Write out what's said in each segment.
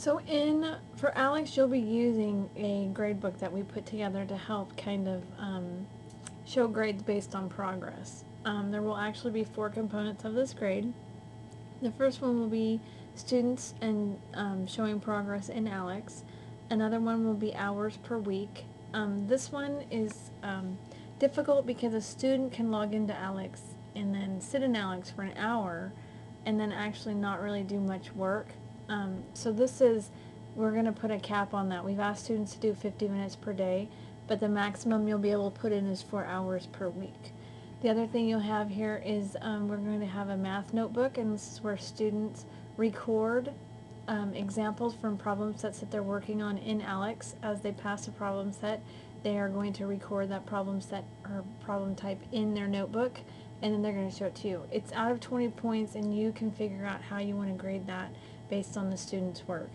So in, for ALEKS, you'll be using a grade book that we put together to help kind of um, show grades based on progress. Um, there will actually be four components of this grade. The first one will be students and um, showing progress in ALEKS. Another one will be hours per week. Um, this one is um, difficult because a student can log into ALEKS and then sit in Alex for an hour and then actually not really do much work. Um, so this is, we're going to put a cap on that. We've asked students to do 50 minutes per day, but the maximum you'll be able to put in is four hours per week. The other thing you'll have here is um, we're going to have a math notebook, and this is where students record um, examples from problem sets that they're working on in ALEKS. As they pass a problem set, they are going to record that problem set or problem type in their notebook, and then they're going to show it to you. It's out of 20 points, and you can figure out how you want to grade that based on the student's work.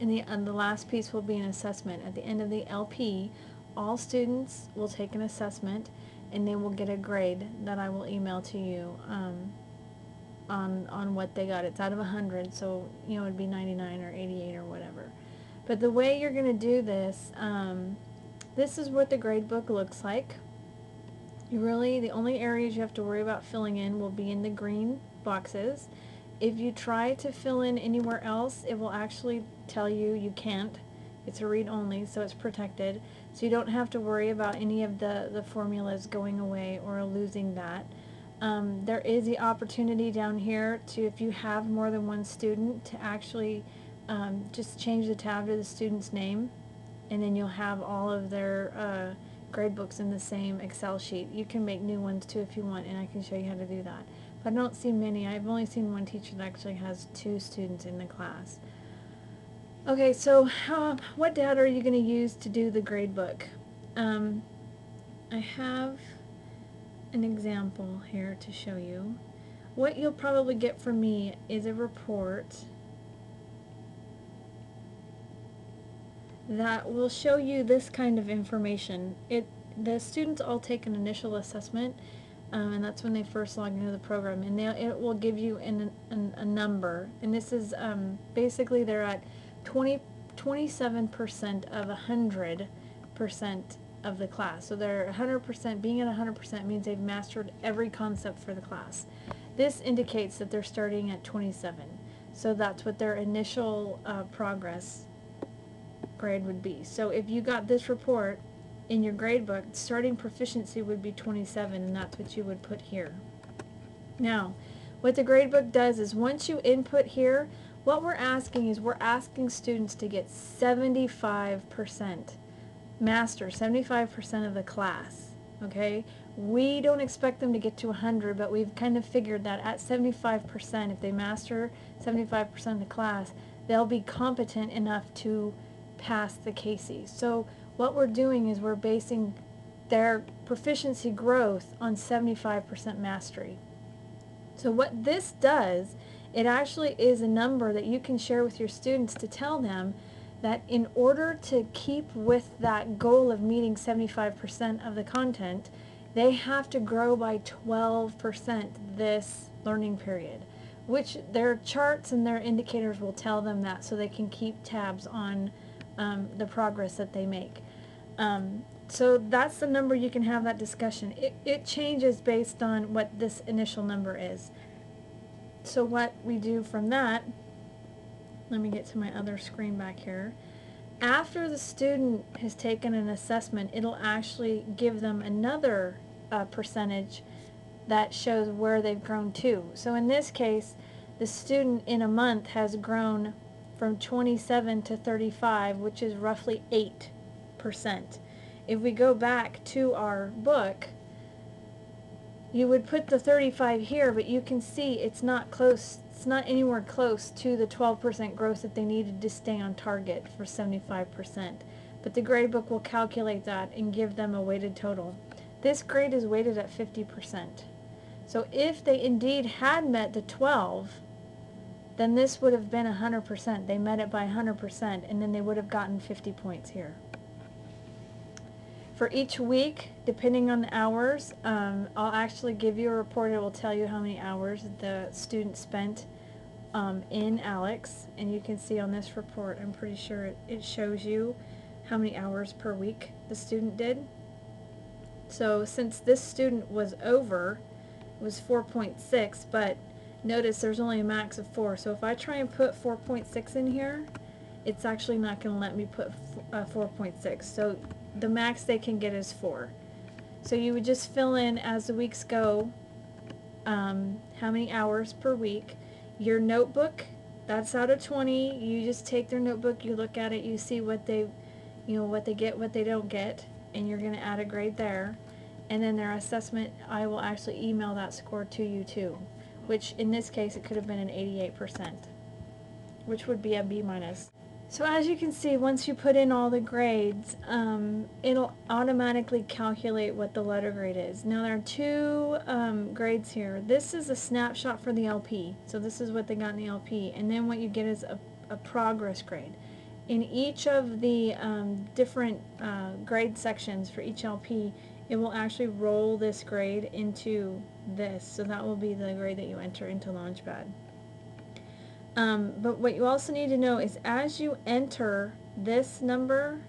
And the, the last piece will be an assessment. At the end of the LP, all students will take an assessment and they will get a grade that I will email to you um, on, on what they got. It's out of 100, so you know it'd be 99 or 88 or whatever. But the way you're going to do this, um, this is what the grade book looks like. You really, the only areas you have to worry about filling in will be in the green boxes. If you try to fill in anywhere else, it will actually tell you you can't. It's a read only, so it's protected. So you don't have to worry about any of the, the formulas going away or losing that. Um, there is the opportunity down here to, if you have more than one student, to actually um, just change the tab to the student's name and then you'll have all of their uh, grade books in the same Excel sheet. You can make new ones too if you want and I can show you how to do that. But I don't see many. I've only seen one teacher that actually has two students in the class. Okay, so uh, what data are you going to use to do the grade book? Um, I have an example here to show you. What you'll probably get from me is a report that will show you this kind of information. It The students all take an initial assessment um, and that's when they first log into the program. And it will give you an, an, a number. And this is um, basically they're at 20 27% of 100% of the class. So they're 100% being at 100% means they've mastered every concept for the class. This indicates that they're starting at 27 so that's what their initial uh, progress grade would be. So if you got this report in your grade book, starting proficiency would be 27, and that's what you would put here. Now, what the grade book does is once you input here, what we're asking is we're asking students to get 75% master, 75% of the class, okay? We don't expect them to get to 100, but we've kind of figured that at 75%, if they master 75% of the class, they'll be competent enough to pass the CAHSEE. So what we're doing is we're basing their proficiency growth on 75% mastery. So what this does, it actually is a number that you can share with your students to tell them that in order to keep with that goal of meeting 75% of the content, they have to grow by 12% this learning period, which their charts and their indicators will tell them that so they can keep tabs on um, the progress that they make. Um, so that's the number you can have that discussion. It, it changes based on what this initial number is. So what we do from that, let me get to my other screen back here. After the student has taken an assessment, it'll actually give them another uh, percentage that shows where they've grown to. So in this case, the student in a month has grown from 27 to 35, which is roughly 8 percent. If we go back to our book, you would put the 35 here, but you can see it's not close, it's not anywhere close to the 12% growth that they needed to stay on target for 75%. But the grade book will calculate that and give them a weighted total. This grade is weighted at 50%. So if they indeed had met the 12, then this would have been 100%. They met it by 100%, and then they would have gotten 50 points here. For each week, depending on the hours, um, I'll actually give you a report. It will tell you how many hours the student spent um, in ALEKS, and you can see on this report, I'm pretty sure it, it shows you how many hours per week the student did. So since this student was over, it was 4.6, but notice there's only a max of 4. So if I try and put 4.6 in here, it's actually not going to let me put uh, 4.6. So the max they can get is 4. So you would just fill in as the weeks go um, how many hours per week. Your notebook, that's out of 20. You just take their notebook, you look at it, you see what they, you know, what they get, what they don't get, and you're going to add a grade there. And then their assessment, I will actually email that score to you too, which in this case it could have been an 88%, which would be a B minus. So as you can see, once you put in all the grades, um, it'll automatically calculate what the letter grade is. Now there are two um, grades here. This is a snapshot for the LP. So this is what they got in the LP. And then what you get is a, a progress grade. In each of the um, different uh, grade sections for each LP, it will actually roll this grade into this. So that will be the grade that you enter into Launchpad. Um, but what you also need to know is as you enter this number,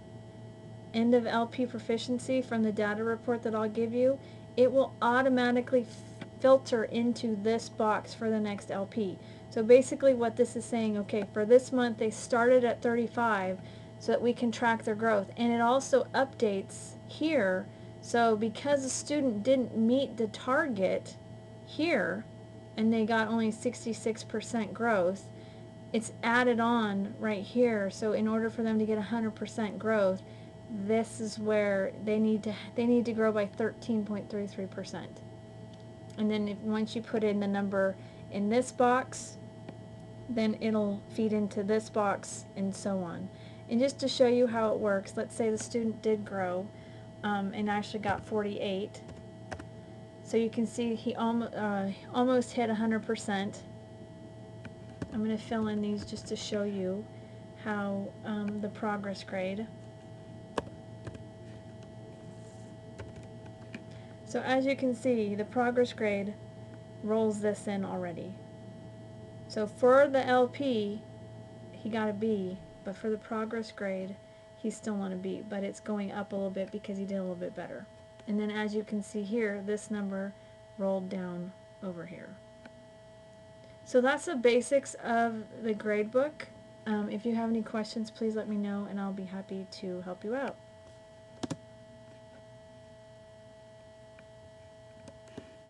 end of LP proficiency from the data report that I'll give you, it will automatically filter into this box for the next LP. So basically what this is saying, okay, for this month they started at 35 so that we can track their growth. And it also updates here. So because a student didn't meet the target here, and they got only 66% growth, it's added on right here. So in order for them to get 100% growth, this is where they need to they need to grow by 13.33%. And then if, once you put in the number in this box, then it'll feed into this box and so on. And just to show you how it works, let's say the student did grow um, and actually got 48. So you can see he almost, uh, almost hit 100%. I'm going to fill in these just to show you how um, the progress grade. So as you can see, the progress grade rolls this in already. So for the LP, he got a B, but for the progress grade, he's still on a B, but it's going up a little bit because he did a little bit better. And then as you can see here, this number rolled down over here. So that's the basics of the gradebook. Um, if you have any questions, please let me know and I'll be happy to help you out.